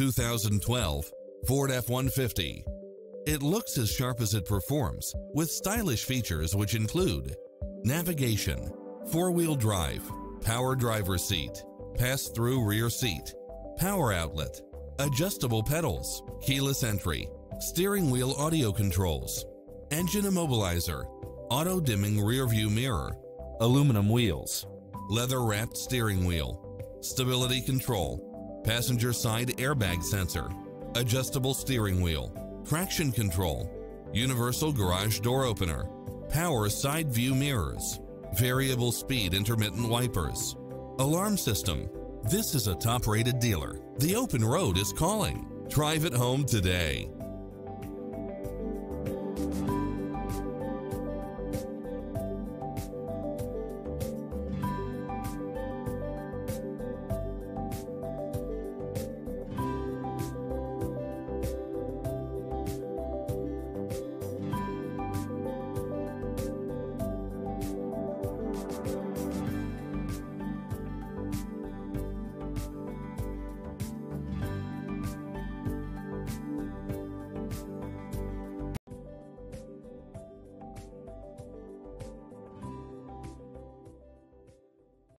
2012 Ford F-150. It looks as sharp as it performs, with stylish features which include navigation, four-wheel drive, power driver seat, pass-through rear seat, power outlet, adjustable pedals, keyless entry, steering wheel audio controls, engine immobilizer, auto-dimming rear view mirror, aluminum wheels, leather-wrapped steering wheel, stability control, passenger side airbag sensor, adjustable steering wheel, traction control, universal garage door opener, power side view mirrors, variable speed intermittent wipers, alarm system. This is a top rated dealer. The open road is calling. Drive it home today.